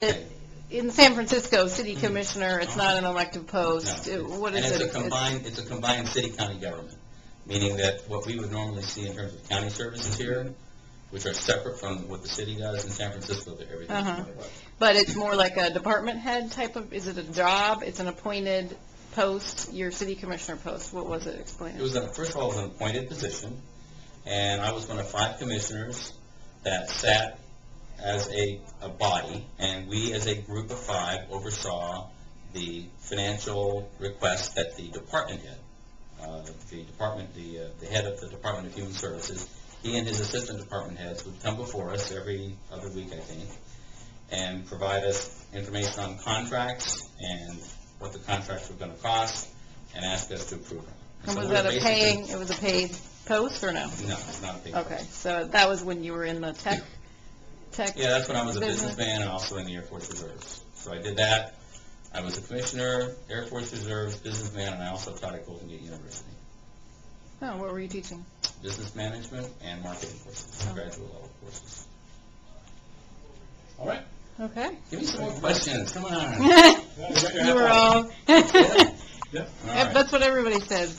it- in San Francisco, city commissioner, it's not an elective post. It- What is And it? it's a combined, it's a combined city-county government, meaning that what we would normally see in terms of county services here, which are separate from what the city does in San Francisco, that everything's Uh-huh. But it's more like a department head type of, is it a job? It's an appointed post, your city commissioner post? What was it? Explain It it. was, a- first of all, it was an appointed position, and I was one of five commissioners that sat as a, a body, and we, as a group of five, oversaw the financial requests that the department had. Uh, The department, the, uh, the head of the Department of Human Services, he and his assistant department heads would come before us every other week, I think, and provide us information on contracts and what the contracts were going to cost, and ask us to approve them. And so was we're that a basically- paying, it was a paid post or no? No, it's not a big. Okay, so that was when you were in the tech, tech? Yeah, that's when I was a business? businessman and also in the Air Force Reserves. So I did that. I was a commissioner, Air Force Reserves, businessman, and I also taught at Golden Gate University. Oh, what were you teaching? Business management and marketing courses, Oh. graduate level courses. All right, Okay. give me some more questions, come on. You were all, Yeah. All right. that's what everybody says.